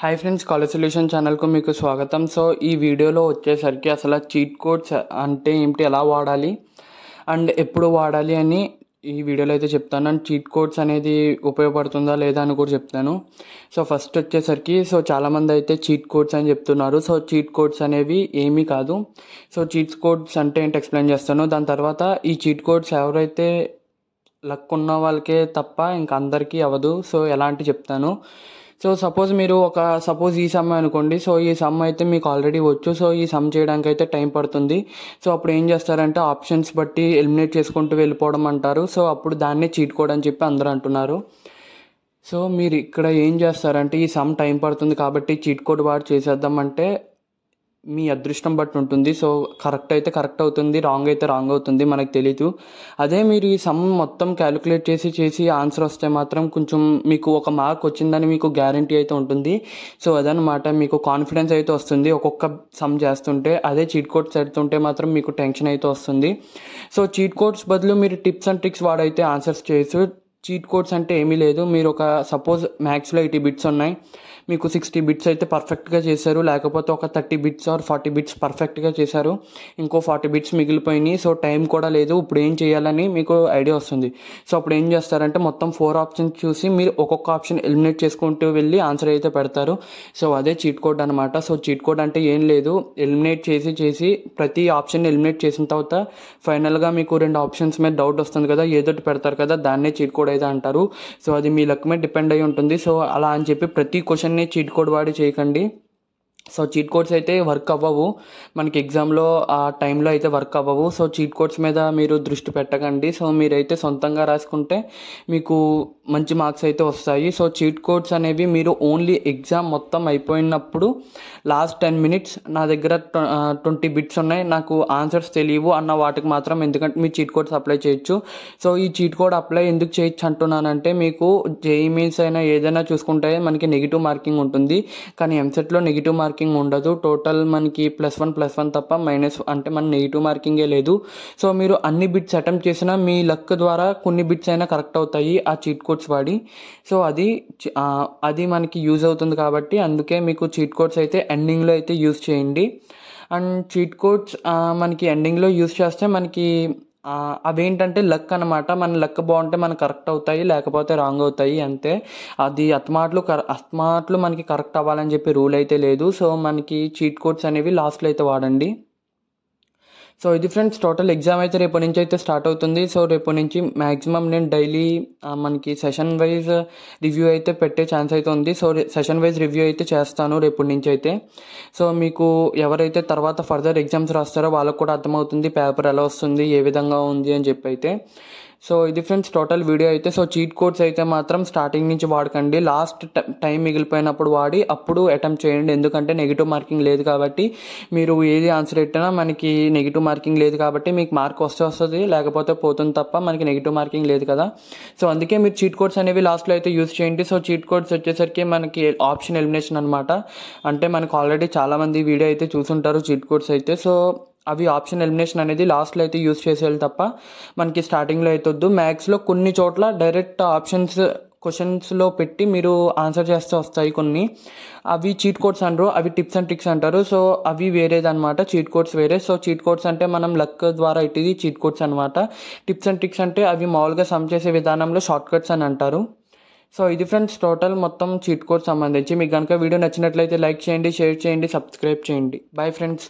Hi friends college solution ఛానల్కు మీకు స్వాగతం సో ఈ వీడియోలో వచ్చేసరికి అసలు చీట్ కోడ్స్ అంటే ఏమిటి ఎలా వాడాలి అండ్ ఎప్పుడు వాడాలి అని ఈ వీడియోలో అయితే చెప్తాను. అండ్ చీట్ కోడ్స్ అనేది ఉపయోగపడుతుందా లేదా అని కూడా చెప్తాను. సో ఫస్ట్ వచ్చేసరికి సో చాలామంది అయితే చీట్ కోడ్స్ అని చెప్తున్నారు. సో చీట్ కోడ్స్ అనేవి ఏమీ కాదు. సో చీట్ కోడ్స్ అంటే ఏంటి ఎక్స్ప్లెయిన్ చేస్తాను. దాని తర్వాత ఈ చీట్ కోడ్స్ ఎవరైతే లక్ ఉన్న వాళ్ళకే తప్ప ఇంకా అందరికీ అవ్వదు. సో ఎలాంటి చెప్తాను. సో సపోజ్ మీరు ఒక సపోజ్ ఈ సమ్ అనుకోండి. సో ఈ సమ్ అయితే మీకు ఆల్రెడీ వచ్చు. సో ఈ సమ్ చేయడానికి అయితే టైం పడుతుంది. సో అప్పుడు ఏం చేస్తారంటే ఆప్షన్స్ బట్టి ఎలిమినేట్ చేసుకుంటూ వెళ్ళిపోవడం అంటారు. సో అప్పుడు దాన్నే చీట్ కోడ్ అని చెప్పి అందరూ అంటున్నారు. సో మీరు ఇక్కడ ఏం చేస్తారంటే ఈ సమ్ టైం పడుతుంది కాబట్టి చీట్ కోడ్ వాడు చేసేద్దామంటే మీ అదృష్టం బట్టి ఉంటుంది. సో కరెక్ట్ అయితే కరెక్ట్ అవుతుంది రాంగ్ అయితే రాంగ్ అవుతుంది మనకు తెలీదు. అదే మీరు ఈ సమ్ మొత్తం క్యాలిక్యులేట్ చేసి చేసి ఆన్సర్ వస్తే మాత్రం కొంచెం మీకు ఒక మార్క్ వచ్చిందని మీకు గ్యారంటీ అయితే ఉంటుంది. సో అదనమాట మీకు కాన్ఫిడెన్స్ అయితే వస్తుంది ఒక్కొక్క సమ్ చేస్తుంటే. అదే చీట్ కోడ్స్ పెడుతుంటే మాత్రం మీకు టెన్షన్ అయితే వస్తుంది. సో చీట్ కోడ్స్ బదులు మీరు టిప్స్ అండ్ ట్రిక్స్ వాడైతే ఆన్సర్స్ చేయొచ్చు. చీట్ కోడ్స్ అంటే ఏమీ లేదు. మీరు ఒక సపోజ్ మ్యాథ్స్లో ఎయిటీ బిట్స్ ఉన్నాయి. మీకు సిక్స్టీ బిట్స్ అయితే పర్ఫెక్ట్గా చేశారు. లేకపోతే ఒక thirty bits or forty bits పర్ఫెక్ట్గా చేశారు. ఇంకో ఫార్టీ బిట్స్ మిగిలిపోయినాయి. సో టైం కూడా లేదు. ఇప్పుడు ఏం చేయాలని మీకు ఐడియా వస్తుంది. సో అప్పుడు ఏం చేస్తారంటే మొత్తం ఫోర్ ఆప్షన్స్ చూసి మీరు ఒక్కొక్క ఆప్షన్ ఎలిమినేట్ చేసుకుంటూ వెళ్ళి ఆన్సర్ అయితే పెడతారు. సో అదే చీట్ కోడ్ అనమాట సో చీట్ కోడ్ అంటే ఏం లేదు. ఎలిమినేట్ చేసి చేసి ప్రతి ఆప్షన్ ఎలిమినేట్ చేసిన తర్వాత ఫైనల్గా మీకు రెండు ఆప్షన్స్ మీద డౌట్ వస్తుంది కదా. ఏదోటి పెడతారు కదా. దాన్నే చీట్ కోడ్ అయితే అంటారు. సో అది మీ లక్ మీద డిపెండ్ అయి ఉంటుంది. సో అలా అని చెప్పి ప్రతి క్వశ్చన్ని చీట్ కోడ్ వాడి చేయకండి. సో చీట్ కోడ్స్ అయితే వర్క్ అవ్వవు. మనకి ఎగ్జామ్లో ఆ టైంలో అయితే వర్క్ అవ్వవు. సో చీట్ కోడ్స్ మీద మీరు దృష్టి పెట్టకండి. సో మీరైతే సొంతంగా రాసుకుంటే మీకు మంచి మార్క్స్ అయితే వస్తాయి. సో చీట్ కోడ్స్ అనేవి మీరు ఓన్లీ ఎగ్జామ్ మొత్తం అయిపోయినప్పుడు లాస్ట్ టెన్ మినిట్స్ నా దగ్గర ట్వంటీ బిట్స్ ఉన్నాయి. నాకు ఆన్సర్స్ తెలియవు అన్న వాటికి మాత్రం ఎందుకంటే మీ చీట్ కోడ్స్ అప్లై చేయొచ్చు. సో ఈ చీట్ కోడ్ అప్లై ఎందుకు చేయొచ్చు అంటున్నానంటే మీకు జేఈ మీన్స్ అయినా ఏదైనా చూసుకుంటే మనకి నెగిటివ్ మార్కింగ్ ఉంటుంది. కానీ ఎంసెట్లో నెగిటివ్ మార్కింగ్ మార్కింగ్ ఉండదు. టోటల్ మనకి ప్లస్ వన్ ప్లస్ వన్ తప్ప మైనస్ అంటే మన నెగిటివ్ మార్కింగే లేదు. సో మీరు అన్ని బిట్స్ అటెంప్ట్ చేసినా మీ లక్ ద్వారా కొన్ని బిట్స్ అయినా కరెక్ట్ అవుతాయి. ఆ చీట్ కోడ్స్ వాడి. సో అది అది మనకి యూజ్ అవుతుంది కాబట్టి అందుకే మీకు చీట్ కోడ్స్ అయితే ఎండింగ్లో అయితే యూజ్ చేయండి. అండ్ చీట్ కోడ్స్ మనకి ఎండింగ్లో యూజ్ చేస్తే మనకి అవేంటంటే లక్ అనమాట మన లక్ బాగుంటే మనకు కరెక్ట్ అవుతాయి లేకపోతే రాంగ్ అవుతాయి అంతే. అది అత్మాట్లు కర అత్మాట్లు మనకి కరెక్ట్ అవ్వాలని చెప్పి రూల్ అయితే లేదు. సో మనకి చీట్ కోడ్స్ అనేవి లాస్ట్లో అయితే వాడండి. సో ఇది ఫ్రెండ్స్ టోటల్ ఎగ్జామ్ అయితే రేపటి నుంచి అయితే స్టార్ట్ అవుతుంది. సో రేపటి నుంచి మ్యాక్సిమం నేను డైలీ మనకి సెషన్ వైజ్ రివ్యూ అయితే పెట్టే ఛాన్స్ అయితే ఉంది. సో సెషన్ వైజ్ రివ్యూ అయితే చేస్తాను రేపటి నుంచి అయితే. సో మీకు ఎవరైతే తర్వాత ఫర్దర్ ఎగ్జామ్స్ రాస్తారో వాళ్ళకు కూడా అర్థమవుతుంది పేపర్ ఎలా వస్తుంది ఏ విధంగా ఉంది అని చెప్పి అయితే. సో ఇది ఫ్రెండ్స్ టోటల్ వీడియో అయితే సో చీట్ కోడ్స్ అయితే మాత్రం స్టార్టింగ్ నుంచి వాడకండి. లాస్ట్ టైం మిగిలిపోయినప్పుడు వాడి అప్పుడు అటెంప్ట్ చేయండి. ఎందుకంటే నెగిటివ్ మార్కింగ్ లేదు కాబట్టి మీరు ఏది ఆన్సర్ పెట్టినా మనకి నెగిటివ్ మార్కింగ్ లేదు కాబట్టి మీకు మార్క్ వస్తే వస్తుంది లేకపోతే పోతుంది తప్ప మనకి నెగిటివ్ మార్కింగ్ లేదు కదా. సో అందుకే మీరు చీట్ కోడ్స్ అనేవి లాస్ట్లో అయితే యూస్ చేయండి. సో చీట్ కోడ్స్ వచ్చేసరికి మనకి ఆప్షన్ ఎలిమినేషన్ అనమాట అంటే మనకు ఆల్రెడీ చాలామంది వీడియో అయితే చూసుంటారు చీట్ కోడ్స్ అయితే. సో అవి ఆప్షన్ ఎలిమినేషన్ అనేది లాస్ట్లో అయితే యూస్ చేసేయాలి తప్ప మనకి స్టార్టింగ్లో అయితే వద్దు. మ్యాథ్స్లో కొన్ని చోట్ల డైరెక్ట్ ఆప్షన్స్ క్వశ్చన్స్లో పెట్టి మీరు ఆన్సర్ చేస్తే వస్తాయి కొన్ని. అవి చీట్ కోడ్స్ అంటారు అవి టిప్స్ అండ్ ట్రిక్స్ అంటారు. సో అవి వేరేదన్నమాట. చీట్ కోడ్స్ వేరే. సో చీట్ కోడ్స్ అంటే మనం లక్ ద్వారా ఇట్టిది చీట్ కోడ్స్ అనమాట టిప్స్ అండ్ ట్రిక్స్ అంటే అవి మామూలుగా సమ్ చేసే విధానంలో షార్ట్ కట్స్ అని అంటారు. సో ఇది ఫ్రెండ్స్ టోటల్ మొత్తం చీట్ కోడ్ సంబంధించి. మీకు కనుక వీడియో నచ్చినట్లయితే లైక్ చేయండి షేర్ చేయండి సబ్స్క్రైబ్ చేయండి. Bye friends